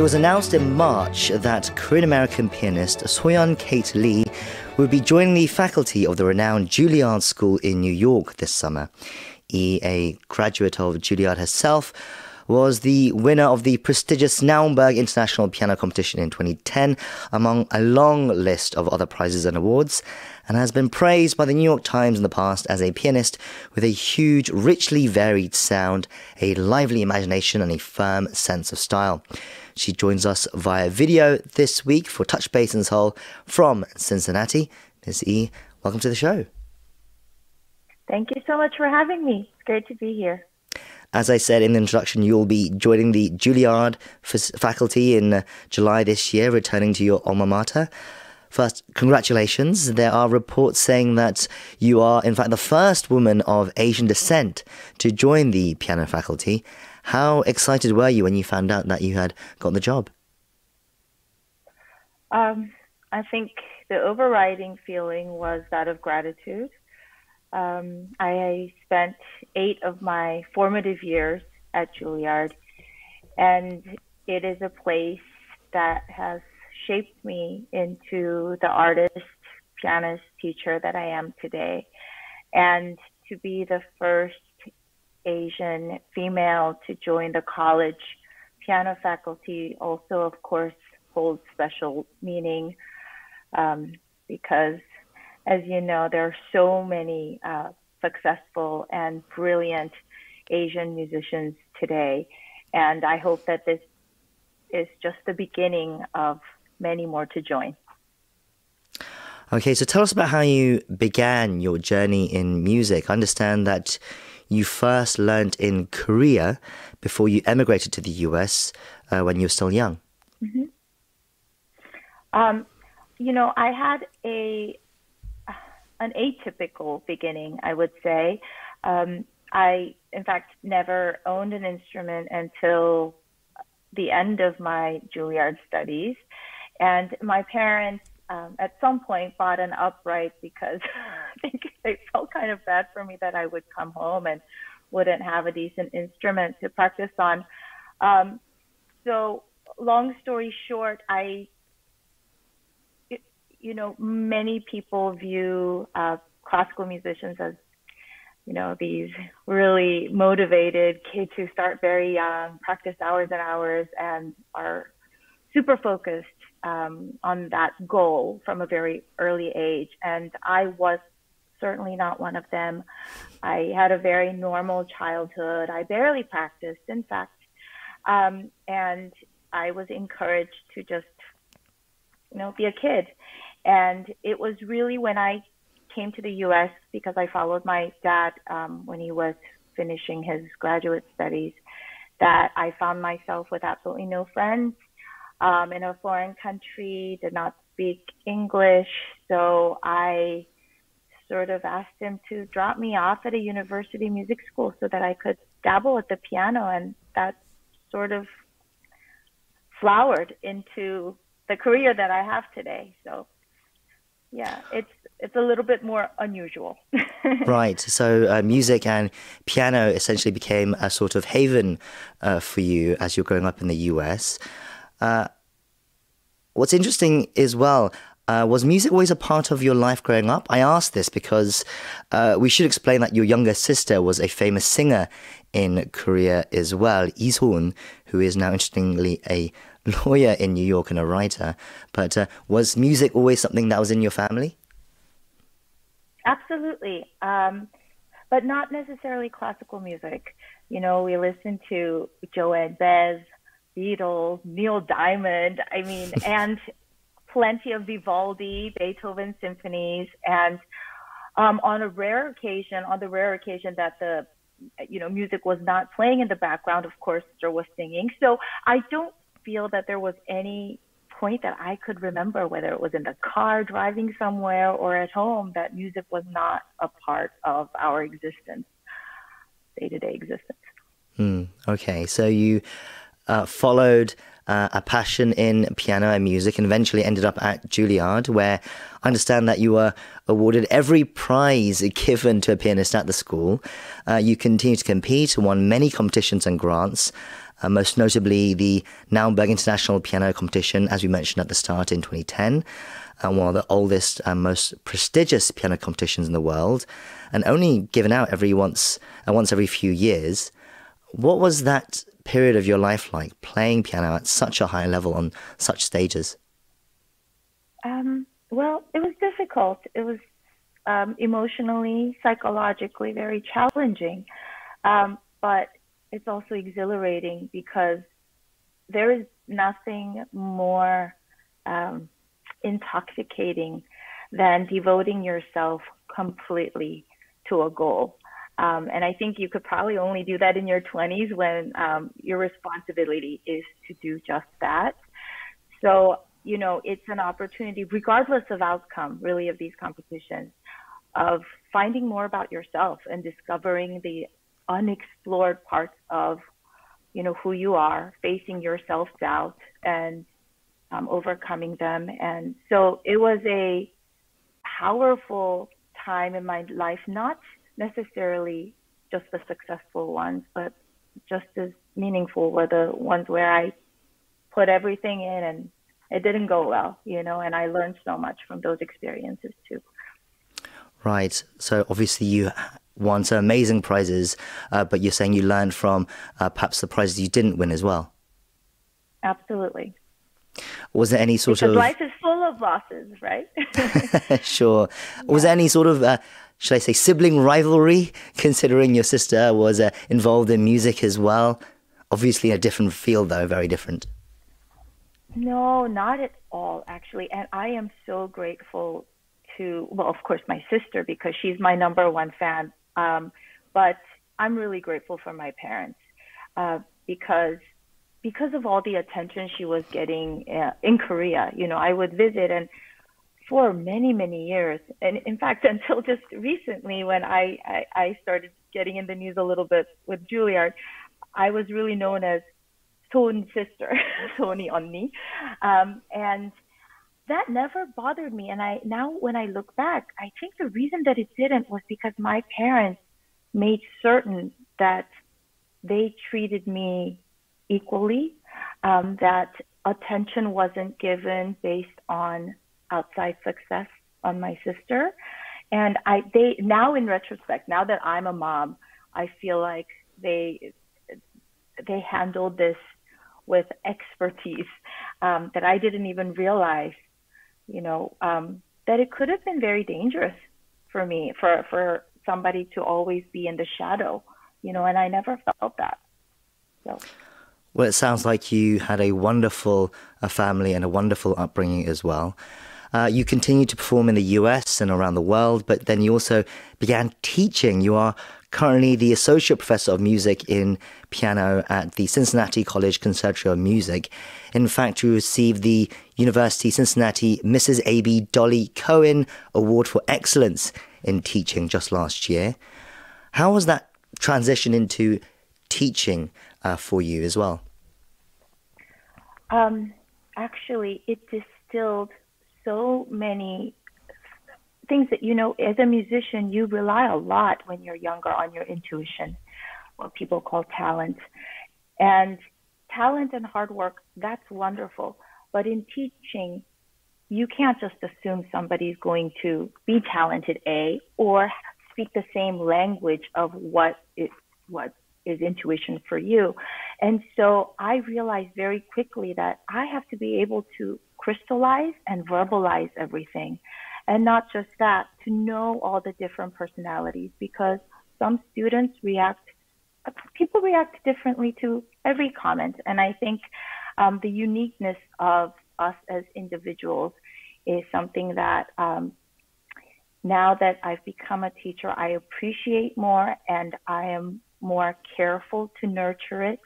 It was announced in March that Korean American pianist Soyeon Kate Lee would be joining the faculty of the renowned Juilliard School in New York this summer. E, a graduate of Juilliard herself, was the winner of the prestigious Naumburg International Piano Competition in 2010, among a long list of other prizes and awards, and has been praised by the New York Times in the past as a pianist with a huge, richly varied sound, a lively imagination, and a firm sense of style. She joins us via video this week for Touch Base in Seoul from Cincinnati. Ms. E, welcome to the show. Thank you so much for having me. It's great to be here. As I said in the introduction, you'll be joining the Juilliard faculty in uh, July this year, returning to your alma mater. First, congratulations. There are reports saying that you are, in fact, the first woman of Asian descent to join the piano faculty. How excited were you when you found out that you had got the job? Um, I think the overriding feeling was that of gratitude. Um, I spent eight of my formative years at Juilliard, and it is a place that has shaped me into the artist, pianist, teacher that I am today. And to be the first Asian female to join the college piano faculty also, of course, holds special meaning um, because as you know, there are so many uh, successful and brilliant Asian musicians today. And I hope that this is just the beginning of many more to join. Okay, so tell us about how you began your journey in music. I understand that you first learned in Korea before you emigrated to the US uh, when you were still young. Mm-hmm. Um, you know, I had a an atypical beginning, I would say. Um, I, in fact, never owned an instrument until the end of my Juilliard studies. And my parents, um, at some point, bought an upright because I think they felt kind of bad for me that I would come home and wouldn't have a decent instrument to practice on. Um, so, long story short, I you know, many people view uh, classical musicians as, you know, these really motivated kids who start very young, practice hours and hours, and are super focused um, on that goal from a very early age. And I was certainly not one of them. I had a very normal childhood. I barely practiced, in fact. Um, and I was encouraged to just, you know, be a kid. And it was really when I came to the U.S. because I followed my dad um, when he was finishing his graduate studies that I found myself with absolutely no friends um, in a foreign country, did not speak English. So I sort of asked him to drop me off at a university music school so that I could dabble at the piano. And that sort of flowered into the career that I have today. So yeah, it's it's a little bit more unusual. right. So uh, music and piano essentially became a sort of haven uh, for you as you're growing up in the US. Uh, what's interesting as well. Uh, was music always a part of your life growing up? I ask this because uh, we should explain that your younger sister was a famous singer in Korea as well, Lee So-eun, who is now interestingly a lawyer in New York and a writer. But uh, was music always something that was in your family? Absolutely. Um, but not necessarily classical music. You know, we listened to Joan Baez, Beatles, Neil Diamond, I mean, and plenty of Vivaldi, Beethoven symphonies. And um, on a rare occasion, on the rare occasion that the you know music was not playing in the background, of course, there was singing. So I don't feel that there was any point that I could remember, whether it was in the car driving somewhere or at home, that music was not a part of our existence, day to day existence. Hmm. okay, so you uh, followed uh, a passion in piano and music and eventually ended up at Juilliard, where I understand that you were awarded every prize given to a pianist at the school. Uh, you continued to compete, and won many competitions and grants. uh, most notably the Naumburg International Piano Competition, as we mentioned at the start in 2010, and one of the oldest and most prestigious piano competitions in the world, and only given out every once uh, once every few years. What was that period of your life like, playing piano at such a high level on such stages? Um, well, it was difficult. It was um, emotionally, psychologically very challenging. Um, but it's also exhilarating because there is nothing more um, intoxicating than devoting yourself completely to a goal. Um, and I think you could probably only do that in your 20s when um, your responsibility is to do just that. So, you know, it's an opportunity, regardless of outcome, really, of these competitions, of finding more about yourself and discovering the unexplored parts of you know who you are facing your self doubt and um, overcoming them and so it was a powerful time in my life not necessarily just the successful ones but just as meaningful were the ones where i put everything in and it didn't go well you know and i learned so much from those experiences too Right. So obviously you won some amazing prizes, uh, but you're saying you learned from uh, perhaps the prizes you didn't win as well. Absolutely. Was there any sort because of life is full of losses, right? sure. Yeah. Was there any sort of uh, should I say sibling rivalry, considering your sister was uh, involved in music as well? Obviously, a different field though, very different. No, not at all, actually. And I am so grateful to, well, of course, my sister because she's my number one fan. Um, but I'm really grateful for my parents uh, because because of all the attention she was getting uh, in Korea. You know, I would visit and for many many years, and in fact until just recently when I I, I started getting in the news a little bit with Juilliard, I was really known as So-eun sister, Sony Onni, um, and that never bothered me. And I now when I look back, I think the reason that it didn't was because my parents made certain that they treated me equally, um, that attention wasn't given based on outside success on my sister. And I they now in retrospect, now that I'm a mom, I feel like they they handled this with expertise um, that I didn't even realize you know, um, that it could have been very dangerous for me, for, for somebody to always be in the shadow, you know, and I never felt that. So. Well, it sounds like you had a wonderful uh, family and a wonderful upbringing as well. Uh, you continued to perform in the US and around the world, but then you also began teaching. You are currently the Associate Professor of Music in Piano at the Cincinnati College Conservatory of Music. In fact, you received the University of Cincinnati Mrs. A.B. Dolly Cohen Award for Excellence in Teaching just last year. How was that transition into teaching uh, for you as well? Um, actually, it distilled so many things that you know as a musician you rely a lot when you're younger on your intuition what people call talent. And talent and hard work that's wonderful. But in teaching you can't just assume somebody's going to be talented a or speak the same language of what is what is intuition for you. And so i realized very quickly that i have to be able to crystallize and verbalize everything and not just that, to know all the different personalities because some students react, people react differently to every comment. And I think um, the uniqueness of us as individuals is something that um, now that I've become a teacher, I appreciate more and I am more careful to nurture it.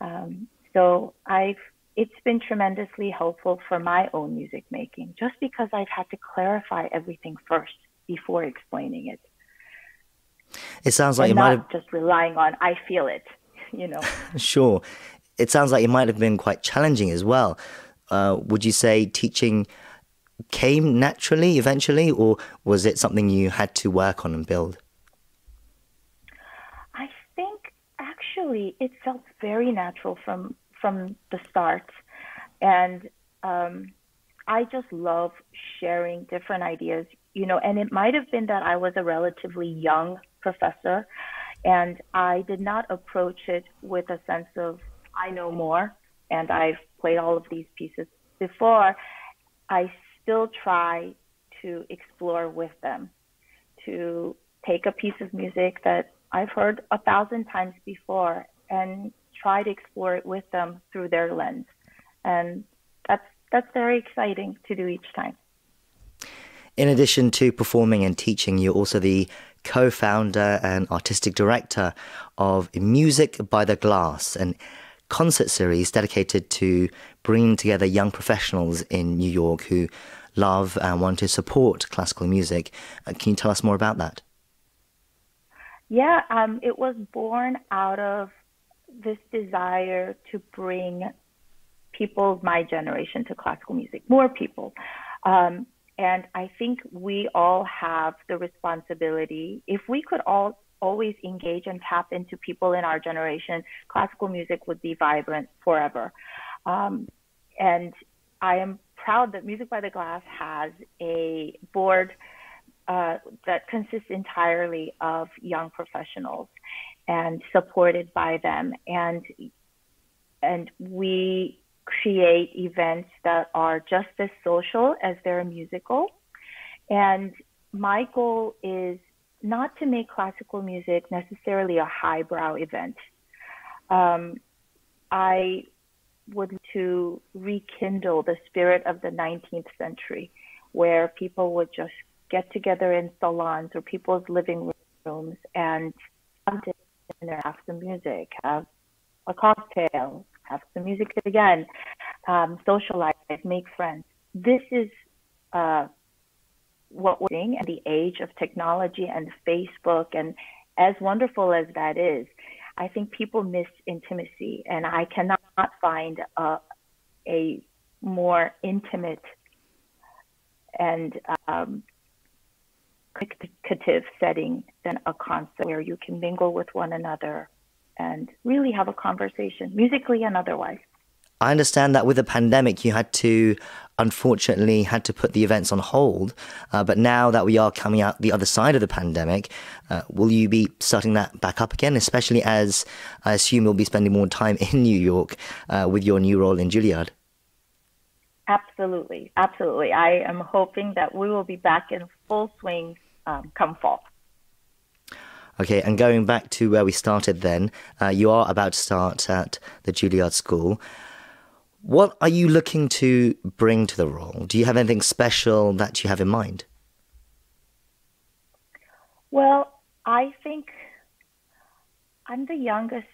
Um, so I've it's been tremendously helpful for my own music making just because I've had to clarify everything first before explaining it. It sounds like and you might have just relying on I feel it, you know. sure. It sounds like it might have been quite challenging as well. Uh, would you say teaching came naturally eventually, or was it something you had to work on and build? I think actually, it felt very natural from from the start, and um, I just love sharing different ideas. You know, and it might have been that I was a relatively young professor, and I did not approach it with a sense of I know more and I've played all of these pieces before. I still try to explore with them, to take a piece of music that I've heard a thousand times before and try to explore it with them through their lens. And that's that's very exciting to do each time. In addition to performing and teaching, you're also the co founder and artistic director of Music by the Glass, an concert series dedicated to bringing together young professionals in New York who love and want to support classical music. Uh, can you tell us more about that? Yeah, um, it was born out of this desire to bring people of my generation to classical music, more people. Um, and I think we all have the responsibility. If we could all always engage and tap into people in our generation, classical music would be vibrant forever. Um, and I am proud that Music by the Glass has a board uh, that consists entirely of young professionals and supported by them. And and we create events that are just as social as they're musical. And my goal is not to make classical music necessarily a highbrow event. Um, I would to rekindle the spirit of the 19th century, where people would just get together in salons or people's living rooms and have dinner, have some music, have a cocktail, have some music again, um, socialize, make friends. This is uh, what we're seeing and the age of technology and Facebook and as wonderful as that is, I think people miss intimacy and I cannot find a, a more intimate and um, communicative setting than a concert where you can mingle with one another and really have a conversation, musically and otherwise. I understand that with the pandemic, you had to, unfortunately, had to put the events on hold. Uh, but now that we are coming out the other side of the pandemic, uh, will you be starting that back up again? Especially as I assume you'll be spending more time in New York uh, with your new role in Juilliard. Absolutely, absolutely. I am hoping that we will be back in full swing um, come fall. Okay, and going back to where we started then, uh, you are about to start at the Juilliard School. What are you looking to bring to the role? Do you have anything special that you have in mind? Well, I think I'm the youngest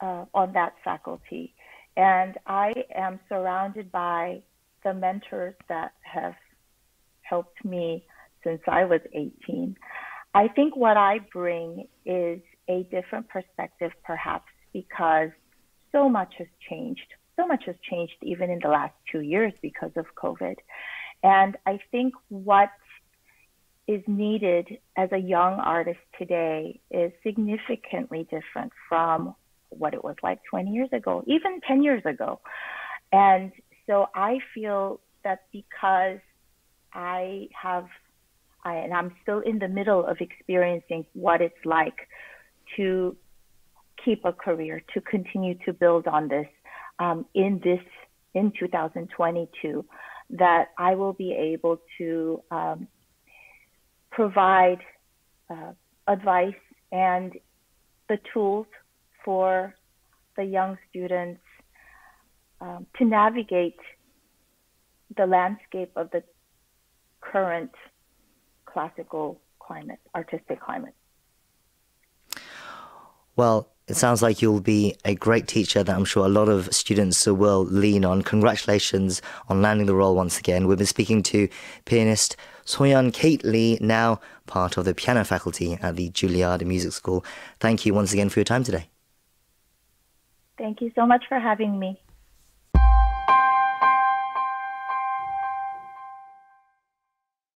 uh, on that faculty, and I am surrounded by the mentors that have helped me since I was 18. I think what I bring is a different perspective, perhaps because so much has changed so much has changed even in the last two years because of COVID. And I think what is needed as a young artist today is significantly different from what it was like 20 years ago, even 10 years ago. And so I feel that because I have, I, and I'm still in the middle of experiencing what it's like to keep a career, to continue to build on this, um, in this in 2022 that I will be able to um, provide uh, advice and the tools for the young students um, to navigate the landscape of the current classical climate, artistic climate. Well, it sounds like you'll be a great teacher that I'm sure a lot of students will lean on. Congratulations on landing the role once again. We've been speaking to pianist Soyeon Kate Lee, now part of the piano faculty at the Juilliard Music School. Thank you once again for your time today. Thank you so much for having me.